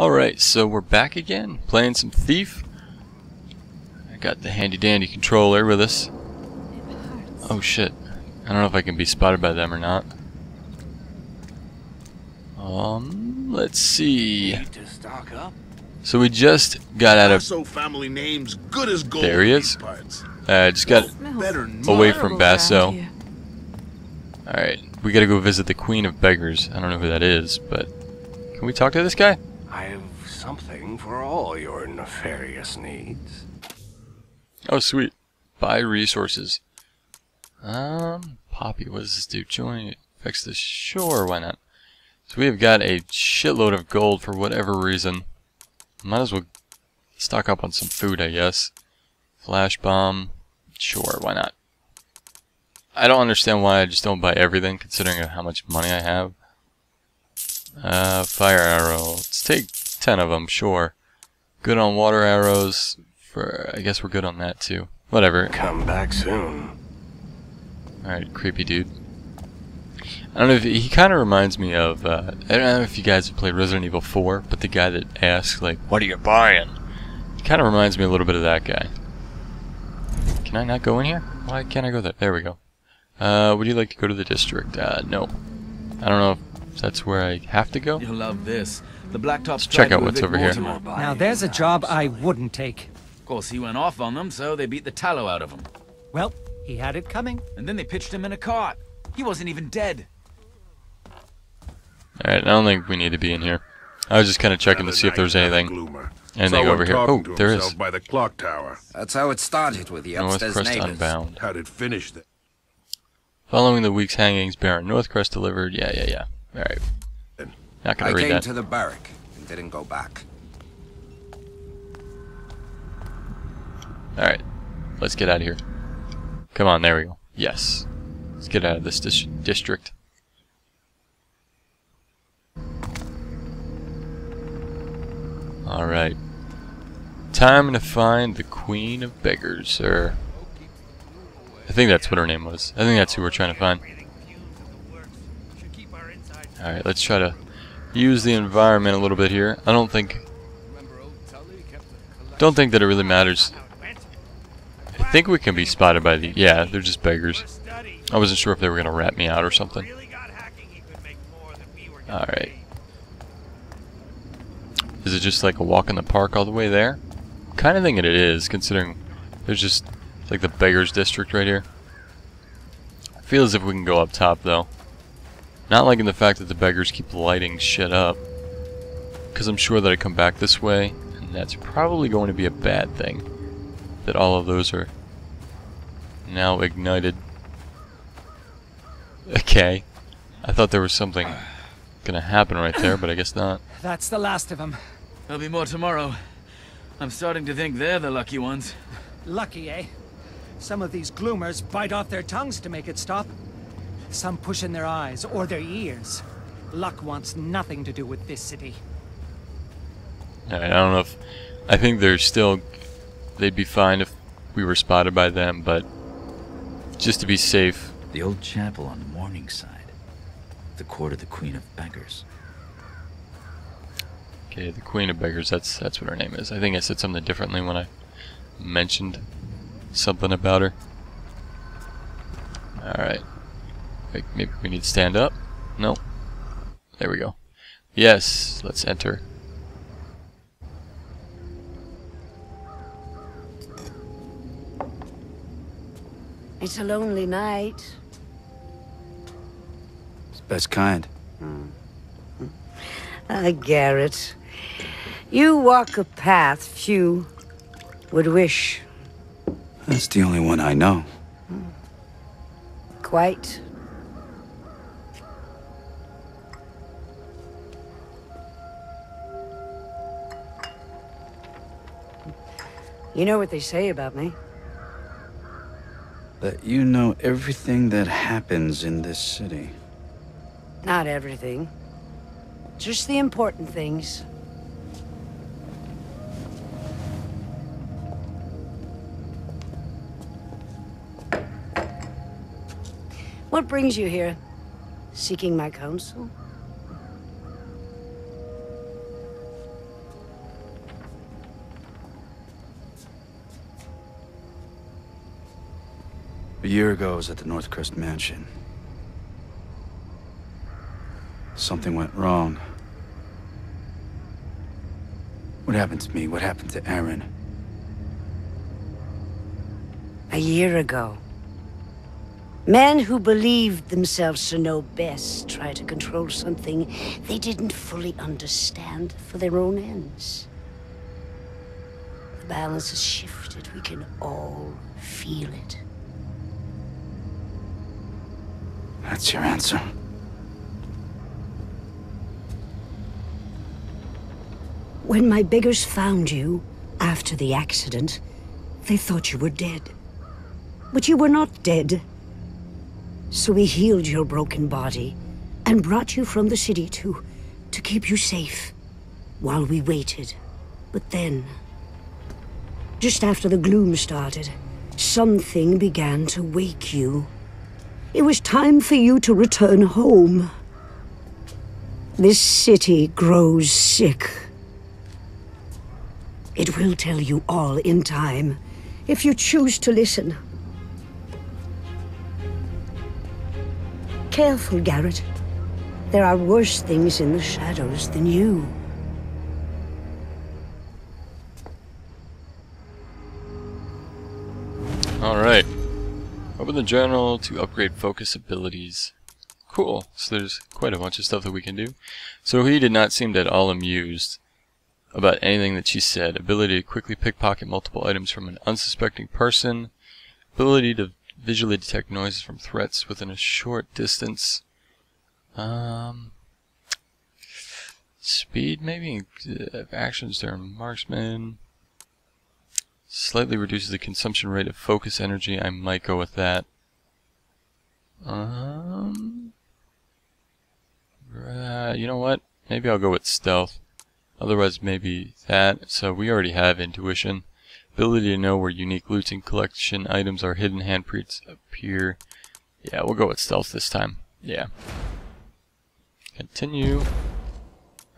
Alright, so we're back again, playing some Thief. I got the handy dandy controller with us. Oh shit. I don't know if I can be spotted by them or not. Um, let's see. Need to stock up. So we just got out of, Basso family names good as gold. There he in is. these parts. uh, just got Better away from Basso. Alright, we gotta go visit the Queen of Beggars. I don't know who that is, but can we talk to this guy? I have something for all your nefarious needs. Oh, sweet. Buy resources. Um, Poppy, what does this do? Join, fix the shore, why not? So we have got a shitload of gold for whatever reason. Might as well stock up on some food, I guess. Flash bomb, sure, why not? I don't understand why I just don't buy everything, considering how much money I have. Uh, fire arrow. Let's take 10 of them, sure. Good on water arrows. For I guess we're good on that too. Whatever. Come back soon. Alright, creepy dude. I don't know if he kind of reminds me of. Uh, I don't know if you guys have played Resident Evil 4, but the guy that asks like, "What are you buying?" He kind of reminds me a little bit of that guy. Can I not go in here? Why can't I go there? There we go. Uh, would you like to go to the district? Uh, no. I don't know if that's where I have to go. You'll love this. The Blacktops check out what's evict over here. Now there's a job I wouldn't take. Of course, he went off on them, so they beat the tallow out of him. Well, he had it coming. And then they pitched him in a cart. He wasn't even dead. Alright, I don't think we need to be in here. I was just kind of checking to see if there's night anything. Gloomer. Anything Saw over here. Oh, to there himself is. By the clock tower. That's how it started with the upstairs Northcrest neighbors. Unbound. How did it finish then? Following the week's hangings, Baron Northcrest delivered. Yeah, yeah, yeah. Alright. Not I gonna read came that. to the barrack and didn't go back. Alright. Let's get out of here. Come on, there we go. Yes. Let's get out of this dis district. Alright. Time to find the Queen of Beggars, or... I think that's what her name was. I think that's who we're trying to find. Alright, let's try to use the environment a little bit here. I don't think... Don't think that it really matters I think we can be spotted by the... Yeah, they're just beggars. I wasn't sure if they were going to rat me out or something. Alright. Is it just like a walk in the park all the way there? Kind of thinking it is, considering there's just like the beggars district right here. I feel as if we can go up top though. Not liking the fact that the beggars keep lighting shit up. Because I'm sure that I come back this way, and that's probably going to be a bad thing that all of those are now ignited. Okay. I thought there was something gonna happen right there, but I guess not. That's the last of them. There'll be more tomorrow. I'm starting to think they're the lucky ones. Lucky, eh? Some of these gloomers bite off their tongues to make it stop. Some push in their eyes or their ears. Luck wants nothing to do with this city. Alright, I don't know if... I think they're still... They'd be fine if we were spotted by them, but... Just to be safe. The old chapel on Morningside. The court of the Queen of Beggars. Okay, the Queen of Beggars, that's that's what her name is. I think I said something differently when I mentioned something about her. Alright. Wait, Maybe we need to stand up? No. There we go. Yes, let's enter. It's a lonely night. It's best kind. Ah, Garrett. You walk a path few would wish. That's the only one I know. Quite. You know what they say about me. That you know everything that happens in this city. Not everything. Just the important things. What brings you here? Seeking my counsel? Year ago, I was at the Northcrest Mansion. Something went wrong. What happened to me? What happened to Erin? A year ago. Men who believed themselves to know best tried to control something they didn't fully understand for their own ends. The balance has shifted. We can all feel it. That's your answer. When my beggars found you, after the accident, they thought you were dead. But you were not dead. So we healed your broken body and brought you from the city to... to keep you safe while we waited. But then, just after the gloom started, something began to wake you. It was time for you to return home. This city grows sick. It will tell you all in time, if you choose to listen. Careful, Garrett. There are worse things in the shadows than you. Alright. Open the journal to upgrade focus abilities. Cool. So there's quite a bunch of stuff that we can do. So he did not seem at all amused about anything that she said. Ability to quickly pickpocket multiple items from an unsuspecting person. Ability to visually detect noises from threats within a short distance. Um, speed, maybe uh, actions during marksman. Slightly reduces the consumption rate of focus energy. I might go with that. Um, uh, you know what? Maybe I'll go with stealth. Otherwise, maybe that. So we already have intuition. Ability to know where unique loot and collection items are hidden handprints appear. Yeah, we'll go with stealth this time. Yeah. Continue.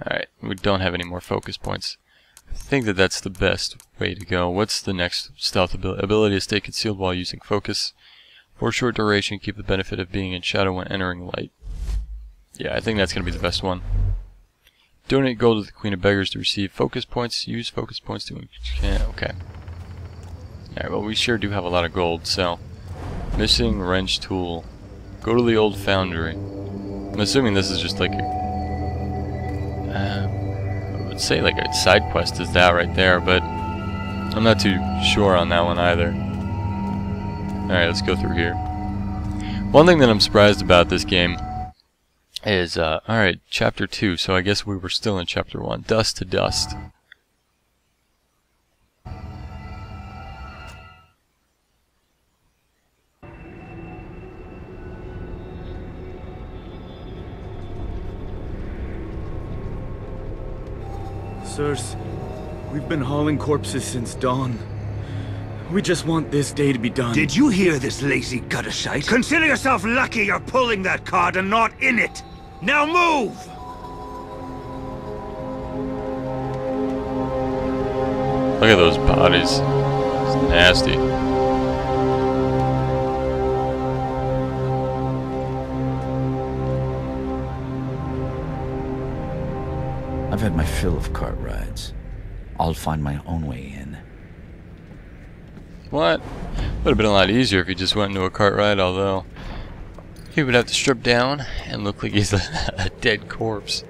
Alright, we don't have any more focus points. I think that that's the best way to go. What's the next stealth ability? Ability to stay concealed while using focus. For a short duration, keep the benefit of being in shadow when entering light. Yeah, I think that's going to be the best one. Donate gold to the Queen of Beggars to receive focus points. Use focus points to... Okay. Alright, well we sure do have a lot of gold, so... Missing wrench tool. Go to the old foundry. I'm assuming this is just like a... Uh, Say like a side quest is that right there, but... I'm not too sure on that one either. Alright, let's go through here. One thing that I'm surprised about this game is, uh, alright, chapter 2, so I guess we were still in chapter 1. Dust to dust. Sirs, we've been hauling corpses since dawn. We just want this day to be done. Did you hear this lazy gutter shite? Consider yourself lucky you're pulling that card and not in it. Now move! Look at those bodies. It's nasty. I've had my fill of cart rides. I'll find my own way in. What? Would have been a lot easier if he just went into a cart ride, although he would have to strip down and look like he's a, a dead corpse.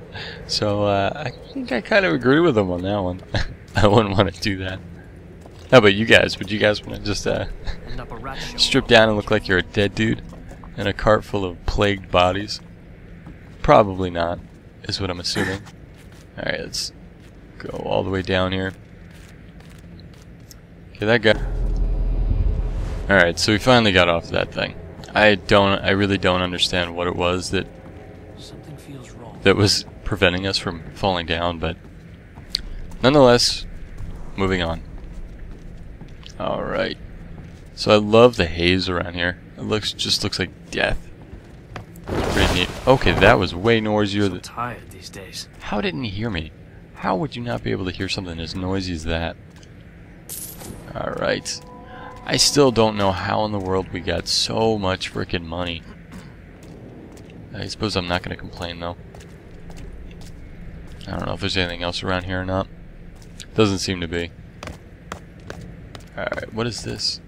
So uh, I think I kind of agree with him on that one. I wouldn't want to do that. How about you guys? Would you guys want to just uh, strip down and look like you're a dead dude in a cart full of plagued bodies? Probably not, is what I'm assuming. Alright, let's go all the way down here. Okay, that guy... Alright, so we finally got off that thing. I don't, I really don't understand what it was that Something feels wrong. that was preventing us from falling down, but nonetheless, moving on. Alright. So I love the haze around here. It looks just looks like death. Neat. Okay, that was way noisier than tired these days. how didn't he hear me? How would you not be able to hear something as noisy as that? Alright. I still don't know how in the world we got so much freaking money. I suppose I'm not going to complain though. I don't know if there's anything else around here or not. Doesn't seem to be. Alright, what is this?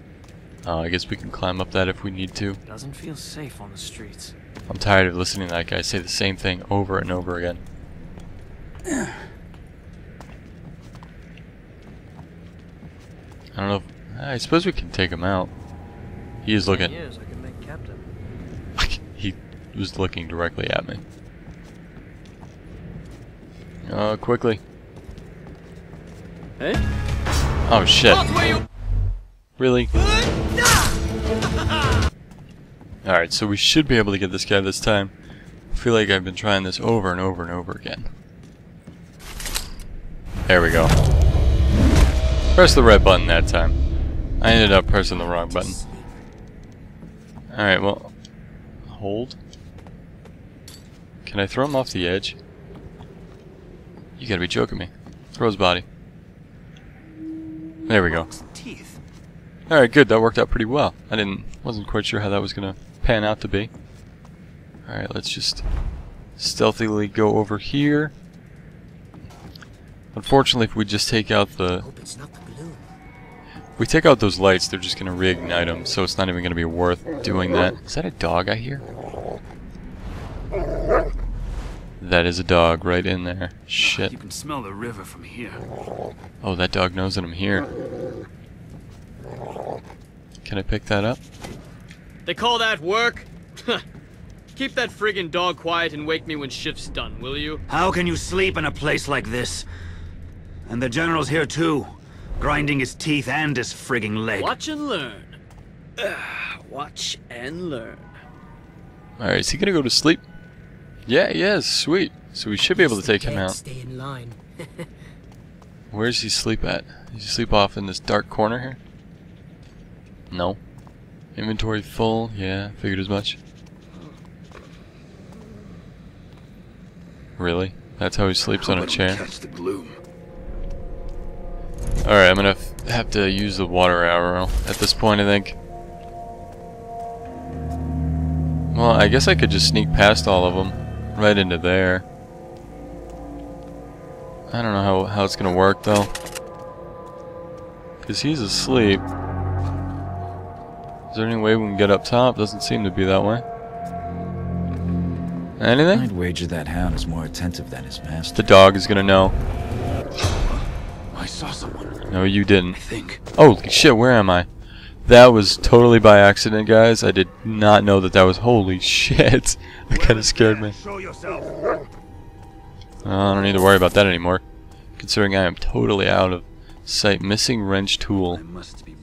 Oh, I guess we can climb up that if we need to. Doesn't feel safe on the streets. I'm tired of listening to that guy say the same thing over and over again. I don't know if, I suppose we can take him out. He is looking. Years I can make captain. he was looking directly at me. Uh, quickly. Hey? Oh shit. Really? Alright, so we should be able to get this guy this time. I feel like I've been trying this over and over and over again. There we go. Press the red button that time. I ended up pressing the wrong button. Alright, well... Hold. Can I throw him off the edge? You gotta be joking me. Throw his body. There we go. Teeth. Alright, good. That worked out pretty well. I didn't... wasn't quite sure how that was gonna pan out to be. Alright, let's just stealthily go over here. Unfortunately, if we just take out the... Hope it's not the balloon. If we take out those lights, they're just gonna reignite them, so it's not even gonna be worth doing that. Is that a dog I hear? That is a dog right in there. Shit. You can smell the river from here. Oh, that dog knows that I'm here. Can I pick that up? They call that work? Keep that friggin' dog quiet and wake me when shift's done, will you? How can you sleep in a place like this? And the general's here too, grinding his teeth and his frigging leg. Watch and learn. Watch and learn. Alright, is he gonna go to sleep? Yeah, he is. Sweet. So we should be able to take him out. Stay in line. Where does he sleep at? Does he sleep off in this dark corner here? No. Inventory full? Yeah, figured as much. Really? That's how he sleeps on a chair? Catch the gloom. Alright, I'm gonna f have to use the water arrow at this point, I think. Well, I guess I could just sneak past all of them. Right into there. I don't know how, how it's gonna work, though. Because he's asleep. Is there any way we can get up top? Doesn't seem to be that way. Anything? I'd wager that hound is more attentive than his master. The dog is gonna know. I saw someone. No, you didn't. I think. Oh shit, where am I? That was totally by accident, guys. I did not know that that was. Holy shit! That kind of scared me. Show yourself. Uh, I don't need to worry about that anymore. Considering I am totally out of sight. Missing wrench tool. I must be bored.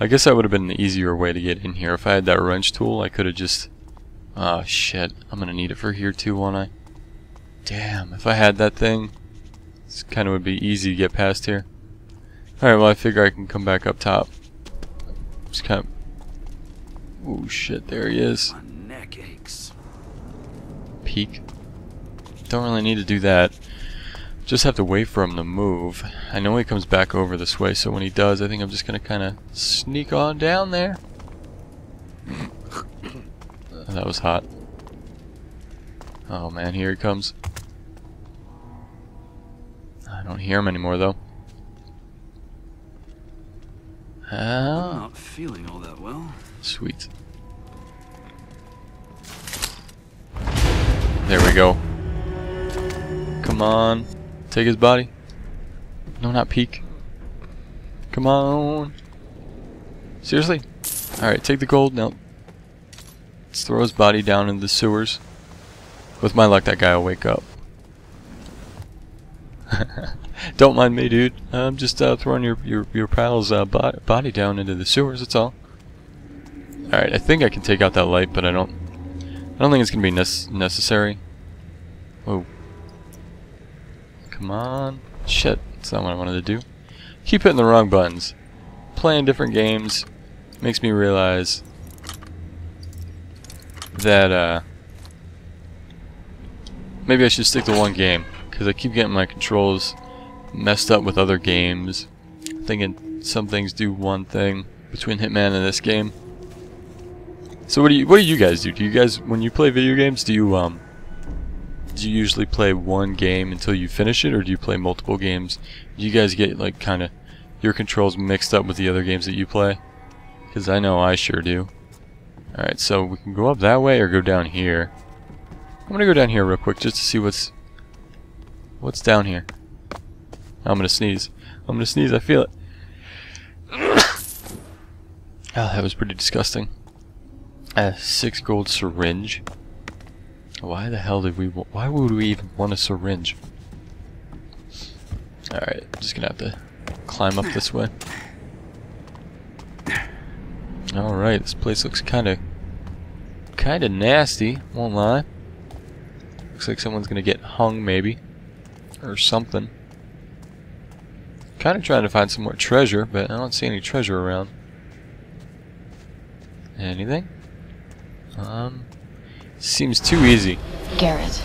I guess that would have been the easier way to get in here. If I had that wrench tool, I could have just... Oh shit, I'm gonna need it for here too, won't I? Damn, if I had that thing, this kind of would be easy to get past here. Alright, well I figure I can come back up top. Just kind of... Oh shit, there he is. My neck aches. Peek. Don't really need to do that. Just have to wait for him to move. I know he comes back over this way, so when he does, I think I'm just gonna kind of sneak on down there. that was hot. Oh man, here he comes. I don't hear him anymore though. I'm not feeling all that well. sweet. There we go. Come on. Take his body. No, not peek. Come on. Seriously? Alright, take the gold. Now, let's throw his body down in the sewers. With my luck, that guy will wake up. Don't mind me, dude. I'm just uh, throwing your your, your pal's uh, bo body down into the sewers. That's all. Alright, I think I can take out that light, but I don't. I don't think it's gonna be nec necessary. Oh. Come on. Shit, that's not what I wanted to do. Keep hitting the wrong buttons. Playing different games makes me realize that uh, maybe I should stick to one game because I keep getting my controls messed up with other games. Thinking some things do one thing between Hitman and this game. So what do you what do you guys do? Do you guys when you play video games do you um do you usually play one game until you finish it or do you play multiple games? Do you guys get like kind of your controls mixed up with the other games that you play? Cuz I know I sure do. All right, so we can go up that way or go down here. I'm going to go down here real quick just to see what's what's down here. I'm going to sneeze. I'm going to sneeze. I feel it. Oh, that was pretty disgusting. A six gold syringe. Why the hell did we? Why would we even want a syringe? All right, just gonna have to climb up this way. All right, this place looks kind of, kind of nasty. Won't lie. Looks like someone's gonna get hung, maybe, or something. Kind of trying to find some more treasure, but I don't see any treasure around. Anything? Um, seems too easy. Garrett,